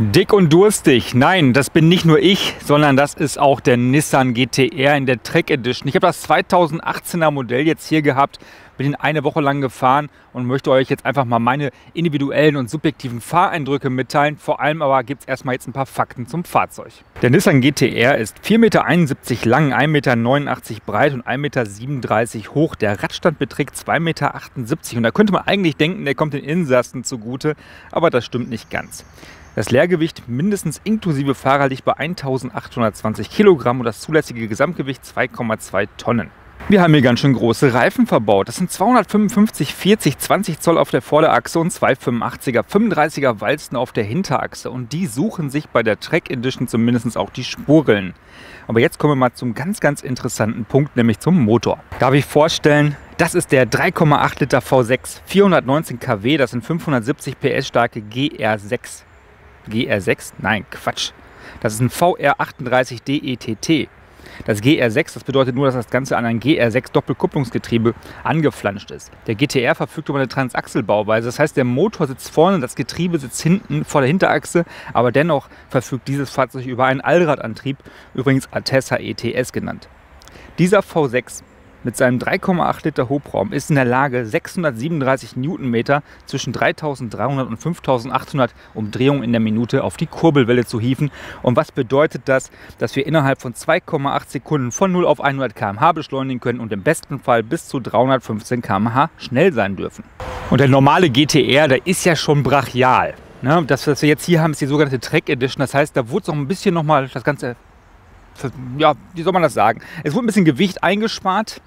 Dick und durstig. Nein, das bin nicht nur ich, sondern das ist auch der Nissan GTR in der Trek Edition. Ich habe das 2018er Modell jetzt hier gehabt, bin ihn eine Woche lang gefahren und möchte euch jetzt einfach mal meine individuellen und subjektiven Fahreindrücke mitteilen. Vor allem aber gibt es erstmal jetzt ein paar Fakten zum Fahrzeug. Der Nissan GTR ist 4,71 Meter lang, 1,89 Meter breit und 1,37 Meter hoch. Der Radstand beträgt 2,78 Meter und da könnte man eigentlich denken, der kommt den Insassen zugute, aber das stimmt nicht ganz. Das Leergewicht mindestens inklusive Fahrer liegt bei 1820 Kilogramm und das zulässige Gesamtgewicht 2,2 Tonnen. Wir haben hier ganz schön große Reifen verbaut. Das sind 255 40 20 Zoll auf der Vorderachse und 285er 35er Walzen auf der Hinterachse. Und die suchen sich bei der Trek Edition zumindest auch die Spuren. Aber jetzt kommen wir mal zum ganz, ganz interessanten Punkt, nämlich zum Motor. Darf ich vorstellen, das ist der 3,8 Liter V6, 419 kW, das sind 570 PS starke GR6. GR6? Nein, Quatsch. Das ist ein VR38 DETT. Das GR6, das bedeutet nur, dass das Ganze an ein GR6 Doppelkupplungsgetriebe angeflanscht ist. Der GTR verfügt über eine Transaxelbauweise, das heißt, der Motor sitzt vorne, das Getriebe sitzt hinten vor der Hinterachse, aber dennoch verfügt dieses Fahrzeug über einen Allradantrieb, übrigens Atessa ETS genannt. Dieser V6 mit seinem 3,8 Liter Hubraum ist in der Lage, 637 Newtonmeter zwischen 3300 und 5800 Umdrehungen in der Minute auf die Kurbelwelle zu hieven. Und was bedeutet das? Dass wir innerhalb von 2,8 Sekunden von 0 auf 100 km/h beschleunigen können und im besten Fall bis zu 315 km/h schnell sein dürfen. Und der normale GTR, der ist ja schon brachial. Ne? Das, was wir jetzt hier haben, ist die sogenannte Track Edition. Das heißt, da wurde es noch ein bisschen nochmal das Ganze ja, wie soll man das sagen? Es wurde ein bisschen Gewicht eingespart.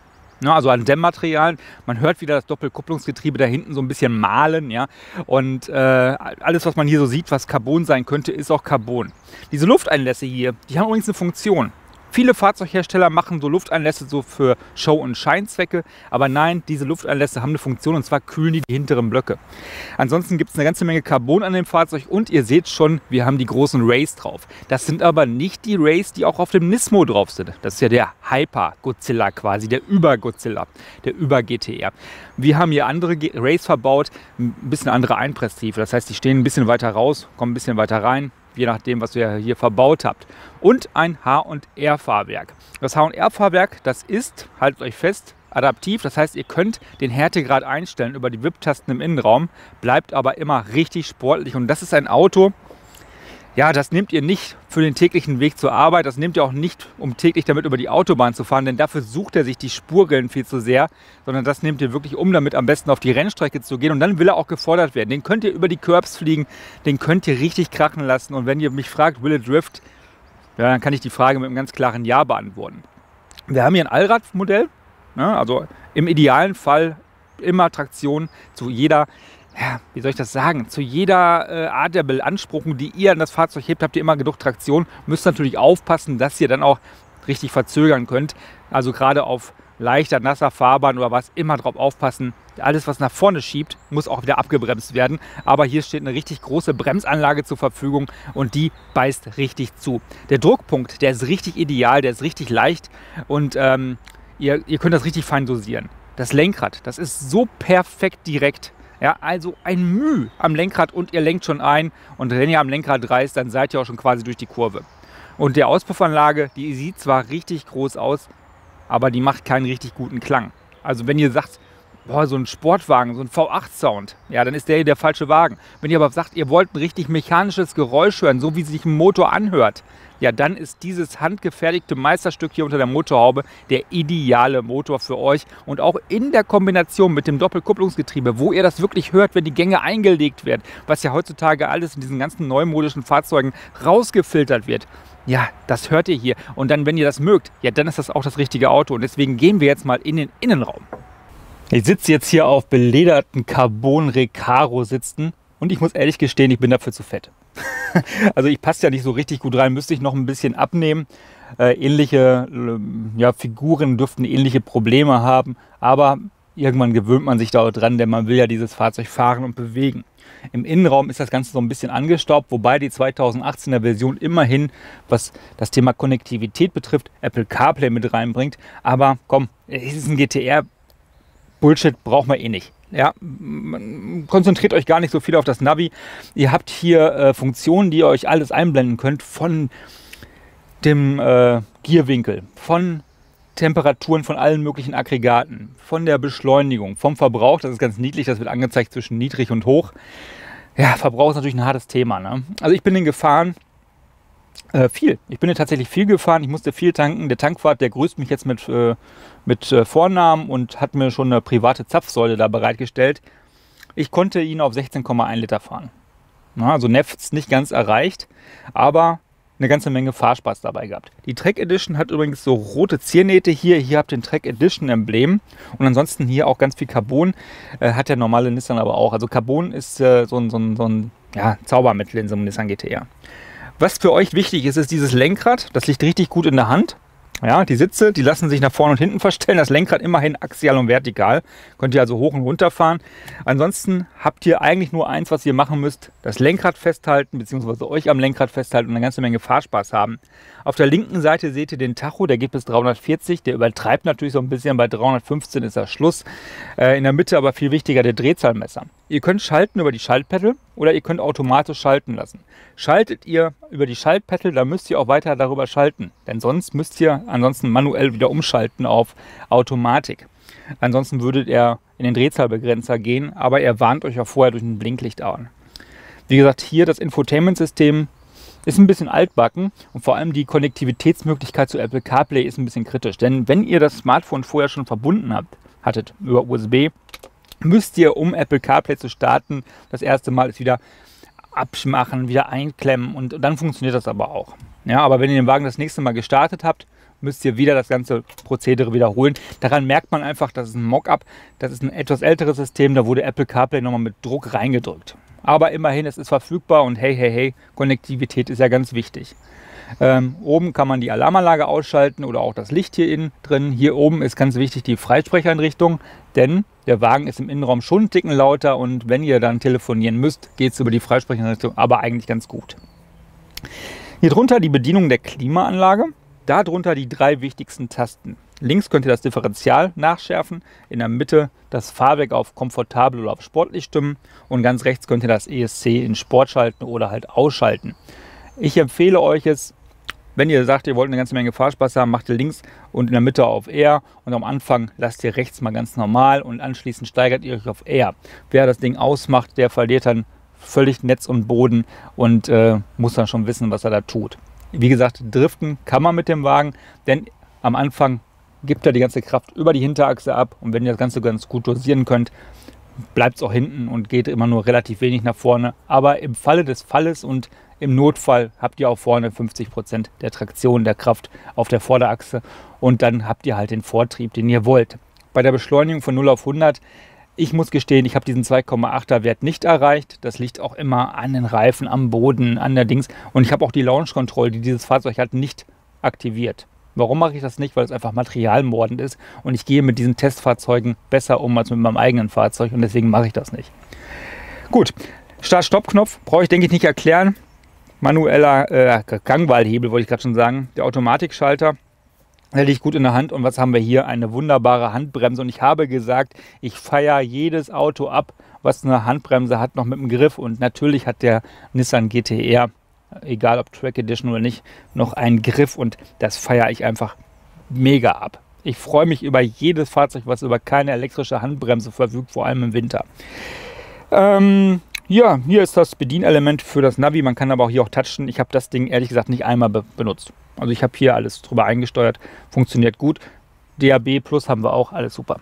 Ja, also an Dämmmaterialien. Man hört wieder das Doppelkupplungsgetriebe da hinten so ein bisschen malen. Ja? Und äh, alles, was man hier so sieht, was Carbon sein könnte, ist auch Carbon. Diese Lufteinlässe hier, die haben übrigens eine Funktion. Viele Fahrzeughersteller machen so Lufteinlässe so für Show- und Scheinzwecke, aber nein, diese Lufteinlässe haben eine Funktion und zwar kühlen die die hinteren Blöcke. Ansonsten gibt es eine ganze Menge Carbon an dem Fahrzeug und ihr seht schon, wir haben die großen Rays drauf. Das sind aber nicht die Rays, die auch auf dem Nismo drauf sind. Das ist ja der Hyper Godzilla quasi, der Über-Godzilla, der Über-GTR. Wir haben hier andere Rays verbaut, ein bisschen andere Einpresstiefe. Das heißt, die stehen ein bisschen weiter raus, kommen ein bisschen weiter rein, je nachdem, was ihr hier verbaut habt. Und ein H&R-Fahrwerk. Das H&R-Fahrwerk, das ist, haltet euch fest, adaptiv. Das heißt, ihr könnt den Härtegrad einstellen über die WIP-Tasten im Innenraum, bleibt aber immer richtig sportlich. Und das ist ein Auto, ja, das nehmt ihr nicht für den täglichen Weg zur Arbeit, das nehmt ihr auch nicht, um täglich damit über die Autobahn zu fahren, denn dafür sucht er sich die Spurrillen viel zu sehr, sondern das nehmt ihr wirklich, um damit am besten auf die Rennstrecke zu gehen. Und dann will er auch gefordert werden. Den könnt ihr über die Curbs fliegen, den könnt ihr richtig krachen lassen. Und wenn ihr mich fragt, will it drift, ja, dann kann ich die Frage mit einem ganz klaren Ja beantworten. Wir haben hier ein Allradmodell, ne, also im idealen Fall immer Traktion zu jeder ja, wie soll ich das sagen, zu jeder äh, Art der Beanspruchung, die ihr an das Fahrzeug hebt, habt ihr immer genug Traktion. Müsst natürlich aufpassen, dass ihr dann auch richtig verzögern könnt. Also gerade auf leichter, nasser Fahrbahn oder was, immer drauf aufpassen. Alles, was nach vorne schiebt, muss auch wieder abgebremst werden. Aber hier steht eine richtig große Bremsanlage zur Verfügung und die beißt richtig zu. Der Druckpunkt, der ist richtig ideal, der ist richtig leicht und ähm, ihr, ihr könnt das richtig fein dosieren. Das Lenkrad, das ist so perfekt direkt. Ja, also ein Müh am Lenkrad und ihr lenkt schon ein. Und wenn ihr am Lenkrad reißt, dann seid ihr auch schon quasi durch die Kurve. Und der Auspuffanlage, die sieht zwar richtig groß aus, aber die macht keinen richtig guten Klang. Also wenn ihr sagt, boah, so ein Sportwagen, so ein V8-Sound, ja, dann ist der hier der falsche Wagen. Wenn ihr aber sagt, ihr wollt ein richtig mechanisches Geräusch hören, so wie sich ein Motor anhört, ja, dann ist dieses handgefertigte Meisterstück hier unter der Motorhaube der ideale Motor für euch. Und auch in der Kombination mit dem Doppelkupplungsgetriebe, wo ihr das wirklich hört, wenn die Gänge eingelegt werden, was ja heutzutage alles in diesen ganzen neumodischen Fahrzeugen rausgefiltert wird. Ja, das hört ihr hier. Und dann, wenn ihr das mögt, ja, dann ist das auch das richtige Auto. Und deswegen gehen wir jetzt mal in den Innenraum. Ich sitze jetzt hier auf belederten Carbon Recaro sitzen und ich muss ehrlich gestehen, ich bin dafür zu fett. also ich passe ja nicht so richtig gut rein, müsste ich noch ein bisschen abnehmen. Äh, ähnliche äh, ja, Figuren dürften ähnliche Probleme haben, aber irgendwann gewöhnt man sich da dran, denn man will ja dieses Fahrzeug fahren und bewegen. Im Innenraum ist das Ganze so ein bisschen angestaubt, wobei die 2018er Version immerhin, was das Thema Konnektivität betrifft, Apple CarPlay mit reinbringt. Aber komm, es ist ein GTR, Bullshit braucht man eh nicht. Ja, konzentriert euch gar nicht so viel auf das Navi. Ihr habt hier äh, Funktionen, die ihr euch alles einblenden könnt von dem äh, Gierwinkel, von Temperaturen von allen möglichen Aggregaten, von der Beschleunigung, vom Verbrauch. Das ist ganz niedlich, das wird angezeigt zwischen niedrig und hoch. Ja, Verbrauch ist natürlich ein hartes Thema. Ne? Also ich bin den gefahren, äh, viel. Ich bin ja tatsächlich viel gefahren. Ich musste viel tanken. Der Tankwart, der grüßt mich jetzt mit, äh, mit äh, Vornamen und hat mir schon eine private Zapfsäule da bereitgestellt. Ich konnte ihn auf 16,1 Liter fahren. Na, also Nefts nicht ganz erreicht, aber eine ganze Menge Fahrspaß dabei gehabt. Die Trek Edition hat übrigens so rote Ziernähte hier. Hier habt ihr ein Trek Edition Emblem und ansonsten hier auch ganz viel Carbon. Äh, hat der normale Nissan aber auch. Also Carbon ist äh, so ein, so ein, so ein ja, Zaubermittel in so einem Nissan GTR. Was für euch wichtig ist, ist dieses Lenkrad. Das liegt richtig gut in der Hand. Ja, die Sitze, die lassen sich nach vorne und hinten verstellen. Das Lenkrad immerhin axial und vertikal. Könnt ihr also hoch und runter fahren. Ansonsten habt ihr eigentlich nur eins, was ihr machen müsst. Das Lenkrad festhalten, beziehungsweise euch am Lenkrad festhalten und eine ganze Menge Fahrspaß haben. Auf der linken Seite seht ihr den Tacho, der geht bis 340. Der übertreibt natürlich so ein bisschen. Bei 315 ist das Schluss. Äh, in der Mitte aber viel wichtiger der Drehzahlmesser. Ihr könnt schalten über die Schaltpedal oder ihr könnt automatisch schalten lassen. Schaltet ihr über die Schaltpedal, dann müsst ihr auch weiter darüber schalten. Denn sonst müsst ihr ansonsten manuell wieder umschalten auf Automatik. Ansonsten würdet ihr in den Drehzahlbegrenzer gehen, aber er warnt euch auch vorher durch ein Blinklicht an. Wie gesagt, hier das Infotainment-System ist ein bisschen altbacken und vor allem die Konnektivitätsmöglichkeit zu Apple CarPlay ist ein bisschen kritisch. Denn wenn ihr das Smartphone vorher schon verbunden habt, hattet über USB, müsst ihr, um Apple CarPlay zu starten, das erste Mal ist wieder abmachen, wieder einklemmen und dann funktioniert das aber auch. Ja, aber wenn ihr den Wagen das nächste Mal gestartet habt, müsst ihr wieder das ganze Prozedere wiederholen. Daran merkt man einfach, das ist ein Mockup, das ist ein etwas älteres System, da wurde Apple CarPlay nochmal mit Druck reingedrückt. Aber immerhin, es ist verfügbar und hey, hey, hey, Konnektivität ist ja ganz wichtig. Ähm, oben kann man die Alarmanlage ausschalten oder auch das Licht hier innen drin. Hier oben ist ganz wichtig die Freisprecheinrichtung, denn der Wagen ist im Innenraum schon einen Ticken lauter und wenn ihr dann telefonieren müsst, geht es über die Freisprecheinrichtung, aber eigentlich ganz gut. Hier drunter die Bedienung der Klimaanlage. Darunter die drei wichtigsten Tasten. Links könnt ihr das Differential nachschärfen, in der Mitte das Fahrwerk auf komfortabel oder auf sportlich stimmen und ganz rechts könnt ihr das ESC in Sport schalten oder halt ausschalten. Ich empfehle euch es, wenn ihr sagt, ihr wollt eine ganze Menge Fahrspaß haben, macht ihr links und in der Mitte auf Air und am Anfang lasst ihr rechts mal ganz normal und anschließend steigert ihr euch auf Air. Wer das Ding ausmacht, der verliert dann völlig Netz und Boden und äh, muss dann schon wissen, was er da tut. Wie gesagt, driften kann man mit dem Wagen, denn am Anfang gibt er die ganze Kraft über die Hinterachse ab und wenn ihr das Ganze ganz gut dosieren könnt, bleibt es auch hinten und geht immer nur relativ wenig nach vorne. Aber im Falle des Falles und im Notfall habt ihr auch vorne 50 Prozent der Traktion der Kraft auf der Vorderachse und dann habt ihr halt den Vortrieb, den ihr wollt. Bei der Beschleunigung von 0 auf 100, ich muss gestehen, ich habe diesen 2,8er Wert nicht erreicht. Das liegt auch immer an den Reifen, am Boden, an der Dings. Und ich habe auch die Launch Control, die dieses Fahrzeug hat, nicht aktiviert. Warum mache ich das nicht? Weil es einfach materialmordend ist und ich gehe mit diesen Testfahrzeugen besser um als mit meinem eigenen Fahrzeug und deswegen mache ich das nicht. Gut, Start-Stopp-Knopf brauche ich denke ich nicht erklären manueller äh, Gangwahlhebel, wollte ich gerade schon sagen. Der Automatikschalter hätte ich gut in der Hand. Und was haben wir hier? Eine wunderbare Handbremse. Und ich habe gesagt, ich feiere jedes Auto ab, was eine Handbremse hat, noch mit dem Griff. Und natürlich hat der Nissan GTR, egal ob Track Edition oder nicht, noch einen Griff. Und das feiere ich einfach mega ab. Ich freue mich über jedes Fahrzeug, was über keine elektrische Handbremse verfügt, vor allem im Winter. Ähm, ja, hier ist das Bedienelement für das Navi. Man kann aber auch hier auch touchen. Ich habe das Ding ehrlich gesagt nicht einmal be benutzt. Also ich habe hier alles drüber eingesteuert. Funktioniert gut. DAB Plus haben wir auch. Alles super.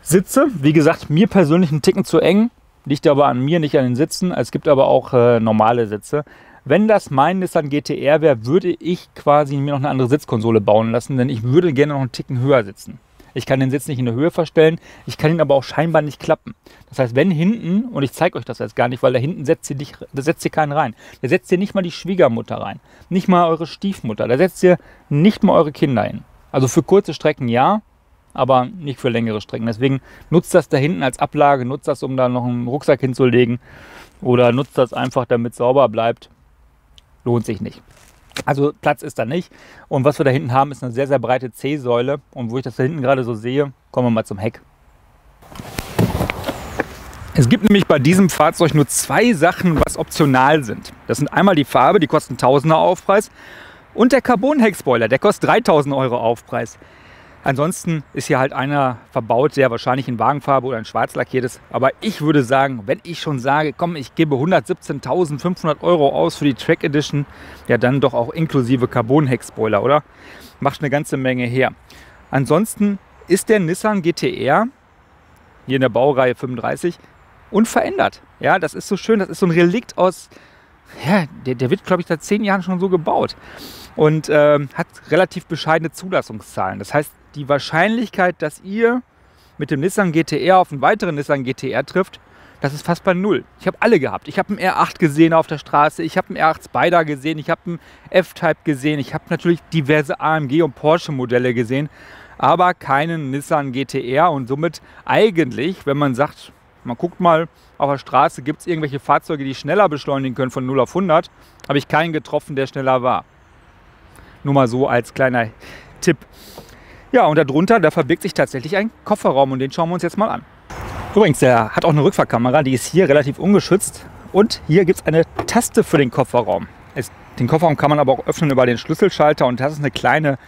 Sitze, wie gesagt, mir persönlich ein Ticken zu eng. Liegt aber an mir, nicht an den Sitzen. Es gibt aber auch äh, normale Sitze. Wenn das mein Nissan GTR wäre, würde ich quasi mir noch eine andere Sitzkonsole bauen lassen, denn ich würde gerne noch einen Ticken höher sitzen. Ich kann den Sitz nicht in der Höhe verstellen, ich kann ihn aber auch scheinbar nicht klappen. Das heißt, wenn hinten, und ich zeige euch das jetzt gar nicht, weil da hinten setzt ihr, nicht, da setzt ihr keinen rein. Da setzt ihr nicht mal die Schwiegermutter rein, nicht mal eure Stiefmutter, da setzt ihr nicht mal eure Kinder hin. Also für kurze Strecken ja, aber nicht für längere Strecken. Deswegen nutzt das da hinten als Ablage, nutzt das, um da noch einen Rucksack hinzulegen oder nutzt das einfach, damit es sauber bleibt. Lohnt sich nicht. Also Platz ist da nicht. Und was wir da hinten haben, ist eine sehr, sehr breite C-Säule. Und wo ich das da hinten gerade so sehe, kommen wir mal zum Heck. Es gibt nämlich bei diesem Fahrzeug nur zwei Sachen, was optional sind. Das sind einmal die Farbe, die kostet 1000er Aufpreis und der Carbon-Heckspoiler, der kostet 3000 Euro Aufpreis. Ansonsten ist hier halt einer verbaut, der wahrscheinlich in Wagenfarbe oder in Schwarz lackiert ist. Aber ich würde sagen, wenn ich schon sage, komm, ich gebe 117.500 Euro aus für die Track Edition, ja dann doch auch inklusive Carbon-Heckspoiler, oder? Macht eine ganze Menge her. Ansonsten ist der Nissan GTR hier in der Baureihe 35 unverändert. Ja, das ist so schön, das ist so ein Relikt aus, ja, der, der wird, glaube ich, seit zehn Jahren schon so gebaut und äh, hat relativ bescheidene Zulassungszahlen. Das heißt, die Wahrscheinlichkeit, dass ihr mit dem Nissan GTR auf einen weiteren Nissan GTR trifft, das ist fast bei null. Ich habe alle gehabt. Ich habe einen R8 gesehen auf der Straße, ich habe einen R8 Spider gesehen, ich habe einen F-Type gesehen, ich habe natürlich diverse AMG und Porsche Modelle gesehen, aber keinen Nissan GTR und somit eigentlich, wenn man sagt, man guckt mal auf der Straße, gibt es irgendwelche Fahrzeuge, die schneller beschleunigen können von 0 auf 100, habe ich keinen getroffen, der schneller war. Nur mal so als kleiner Tipp. Ja, und darunter, da verbirgt sich tatsächlich ein Kofferraum und den schauen wir uns jetzt mal an. Übrigens, der hat auch eine Rückfahrkamera, die ist hier relativ ungeschützt. Und hier gibt es eine Taste für den Kofferraum. Es, den Kofferraum kann man aber auch öffnen über den Schlüsselschalter und das ist eine kleine,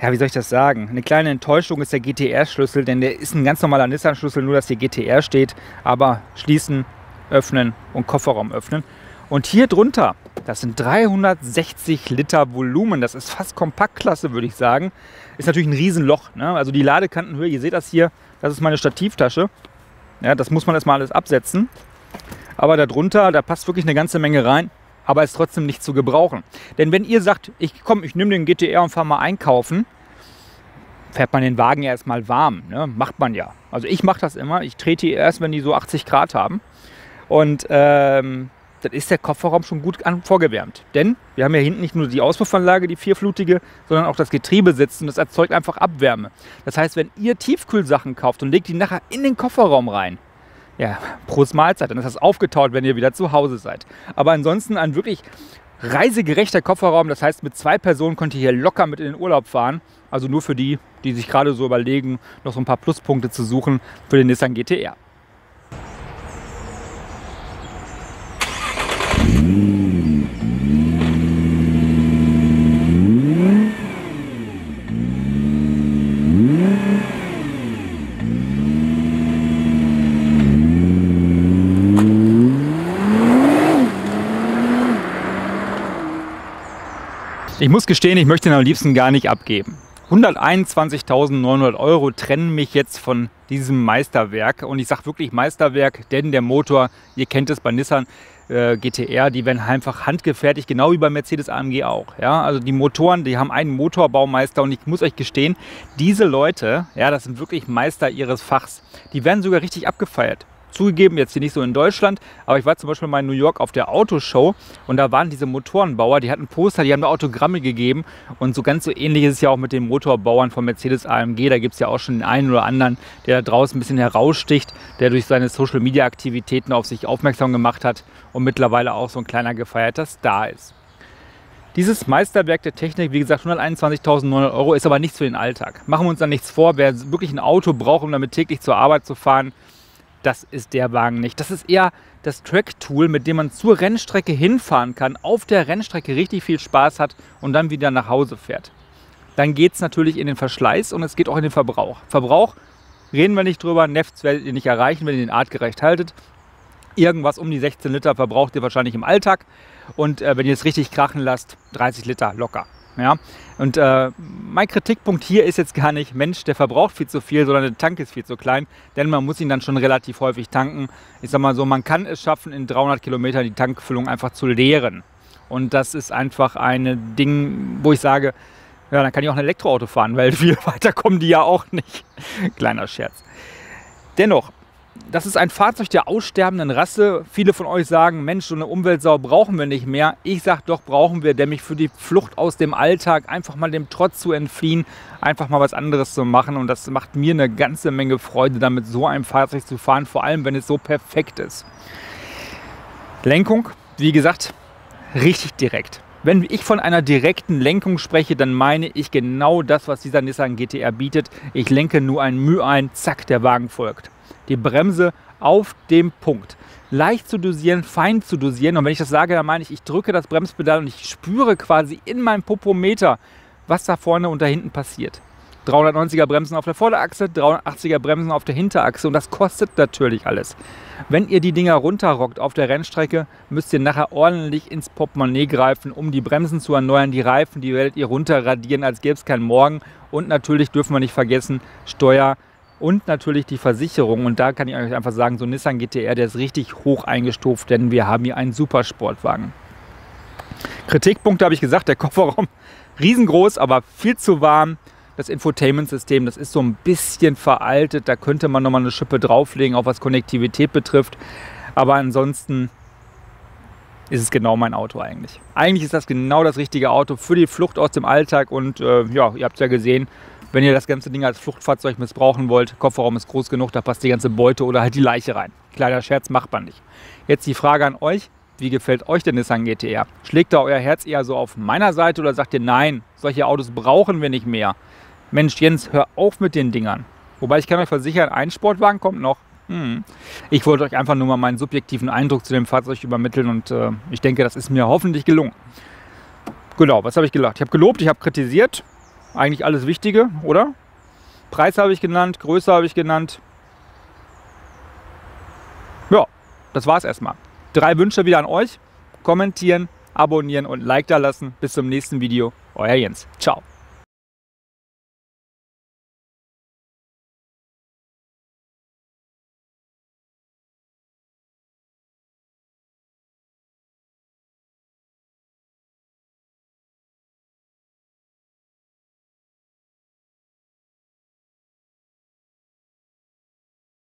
ja, wie soll ich das sagen? Eine kleine Enttäuschung ist der GTR-Schlüssel, denn der ist ein ganz normaler Nissan-Schlüssel, nur dass hier GTR steht. Aber schließen, öffnen und Kofferraum öffnen. Und hier drunter, das sind 360 Liter Volumen. Das ist fast Kompaktklasse, würde ich sagen. Ist natürlich ein Riesenloch. Ne? Also die Ladekantenhöhe, ihr seht das hier, das ist meine Stativtasche. Ja, das muss man erstmal alles absetzen. Aber darunter, da passt wirklich eine ganze Menge rein, aber ist trotzdem nicht zu gebrauchen. Denn wenn ihr sagt, ich komm, ich nehme den GTR und fahre mal einkaufen, fährt man den Wagen ja erstmal warm. Ne? Macht man ja. Also ich mache das immer. Ich trete erst, wenn die so 80 Grad haben. Und ähm, dann ist der Kofferraum schon gut an, vorgewärmt. Denn wir haben ja hinten nicht nur die Auspuffanlage, die vierflutige, sondern auch das Getriebe sitzt und das erzeugt einfach Abwärme. Das heißt, wenn ihr Tiefkühlsachen kauft und legt die nachher in den Kofferraum rein, ja, Prost Mahlzeit, dann ist das aufgetaut, wenn ihr wieder zu Hause seid. Aber ansonsten ein wirklich reisegerechter Kofferraum, das heißt, mit zwei Personen könnt ihr hier locker mit in den Urlaub fahren. Also nur für die, die sich gerade so überlegen, noch so ein paar Pluspunkte zu suchen für den Nissan GTR. Ich muss gestehen, ich möchte ihn am liebsten gar nicht abgeben. 121.900 Euro trennen mich jetzt von diesem Meisterwerk. Und ich sage wirklich Meisterwerk, denn der Motor, ihr kennt es bei Nissan äh, GTR, die werden einfach handgefertigt, genau wie bei Mercedes AMG auch. Ja? Also die Motoren, die haben einen Motorbaumeister und ich muss euch gestehen, diese Leute, ja, das sind wirklich Meister ihres Fachs. Die werden sogar richtig abgefeiert. Zugegeben, jetzt hier nicht so in Deutschland, aber ich war zum Beispiel mal in New York auf der Autoshow und da waren diese Motorenbauer, die hatten Poster, die haben da Autogramme gegeben und so ganz so ähnlich ist es ja auch mit den Motorbauern von Mercedes AMG. Da gibt es ja auch schon den einen oder anderen, der da draußen ein bisschen heraussticht, der durch seine Social Media Aktivitäten auf sich aufmerksam gemacht hat und mittlerweile auch so ein kleiner gefeierter Star ist. Dieses Meisterwerk der Technik, wie gesagt, 121.900 Euro, ist aber nichts für den Alltag. Machen wir uns da nichts vor. Wer wirklich ein Auto braucht, um damit täglich zur Arbeit zu fahren, das ist der Wagen nicht. Das ist eher das Track-Tool, mit dem man zur Rennstrecke hinfahren kann, auf der Rennstrecke richtig viel Spaß hat und dann wieder nach Hause fährt. Dann geht es natürlich in den Verschleiß und es geht auch in den Verbrauch. Verbrauch reden wir nicht drüber, Nefts werdet ihr nicht erreichen, wenn ihr den artgerecht haltet. Irgendwas um die 16 Liter verbraucht ihr wahrscheinlich im Alltag und äh, wenn ihr es richtig krachen lasst, 30 Liter locker. Ja? Und äh, mein Kritikpunkt hier ist jetzt gar nicht, Mensch, der verbraucht viel zu viel, sondern der Tank ist viel zu klein, denn man muss ihn dann schon relativ häufig tanken. Ich sag mal so, man kann es schaffen, in 300 Kilometern die Tankfüllung einfach zu leeren. Und das ist einfach ein Ding, wo ich sage, ja, dann kann ich auch ein Elektroauto fahren, weil viel weiter kommen die ja auch nicht. Kleiner Scherz. Dennoch, das ist ein Fahrzeug der aussterbenden Rasse. Viele von euch sagen, Mensch, so eine Umweltsau brauchen wir nicht mehr. Ich sage doch, brauchen wir, nämlich für die Flucht aus dem Alltag, einfach mal dem Trotz zu entfliehen, einfach mal was anderes zu machen. Und das macht mir eine ganze Menge Freude, damit so ein Fahrzeug zu fahren, vor allem wenn es so perfekt ist. Lenkung, wie gesagt, richtig direkt. Wenn ich von einer direkten Lenkung spreche, dann meine ich genau das, was dieser Nissan GTR bietet. Ich lenke nur ein Mühe ein, zack, der Wagen folgt. Die Bremse auf dem Punkt. Leicht zu dosieren, fein zu dosieren. Und wenn ich das sage, dann meine ich, ich drücke das Bremspedal und ich spüre quasi in meinem Popometer, was da vorne und da hinten passiert. 390er Bremsen auf der Vorderachse, 380er Bremsen auf der Hinterachse und das kostet natürlich alles. Wenn ihr die Dinger runterrockt auf der Rennstrecke, müsst ihr nachher ordentlich ins Portemonnaie greifen, um die Bremsen zu erneuern. Die Reifen, die werdet ihr runterradieren, als gäbe es keinen Morgen. Und natürlich dürfen wir nicht vergessen, Steuer und natürlich die Versicherung. Und da kann ich euch einfach sagen, so ein Nissan GTR, der ist richtig hoch eingestuft, denn wir haben hier einen Supersportwagen. Kritikpunkte habe ich gesagt, der Kofferraum riesengroß, aber viel zu warm das Infotainment-System, das ist so ein bisschen veraltet. Da könnte man nochmal eine Schippe drauflegen, auch was Konnektivität betrifft. Aber ansonsten ist es genau mein Auto eigentlich. Eigentlich ist das genau das richtige Auto für die Flucht aus dem Alltag. Und äh, ja, ihr habt es ja gesehen, wenn ihr das ganze Ding als Fluchtfahrzeug missbrauchen wollt, Kofferraum ist groß genug, da passt die ganze Beute oder halt die Leiche rein. Kleiner Scherz macht man nicht. Jetzt die Frage an euch. Wie gefällt euch der Nissan GTR? Schlägt da euer Herz eher so auf meiner Seite oder sagt ihr, nein, solche Autos brauchen wir nicht mehr? Mensch, Jens, hör auf mit den Dingern. Wobei ich kann euch versichern, ein Sportwagen kommt noch. Hm. Ich wollte euch einfach nur mal meinen subjektiven Eindruck zu dem Fahrzeug übermitteln und äh, ich denke, das ist mir hoffentlich gelungen. Genau, was habe ich gelacht? Ich habe gelobt, ich habe kritisiert. Eigentlich alles Wichtige, oder? Preis habe ich genannt, Größe habe ich genannt. Ja, das war's erstmal. Drei Wünsche wieder an euch. Kommentieren, abonnieren und Like da lassen. Bis zum nächsten Video. Euer Jens. Ciao.